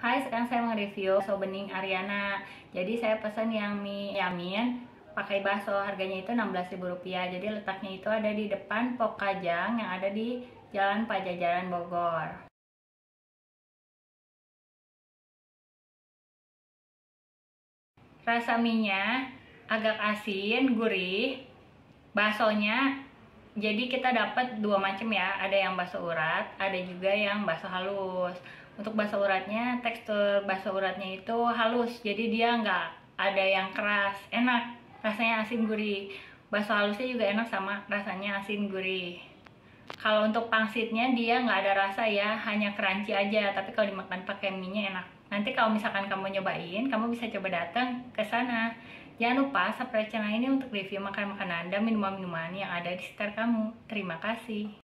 Hai, sekarang saya mau review bakso bening Ariana. Jadi saya pesan yang mie yamin pakai bakso. Harganya itu Rp16.000. Jadi letaknya itu ada di depan Pok Kajang yang ada di Jalan Pajajaran Bogor. Rasa mie-nya agak asin, gurih. Baksonya jadi kita dapat dua macam ya ada yang bakso urat ada juga yang bakso halus untuk bakso uratnya tekstur bakso uratnya itu halus. Jadi dia nggak ada yang keras. Enak. Rasanya asin gurih. Bakso halusnya juga enak sama rasanya asin gurih. Kalau untuk pangsitnya dia nggak ada rasa ya. Hanya crunchy aja. Tapi kalau dimakan pakai mie nya enak. Nanti kalau misalkan kamu nyobain kamu bisa coba datang ke sana. Jangan lupa subscribe channel ini untuk review makanan-makanan dan minuman-minuman yang ada di sekitar kamu. Terima kasih.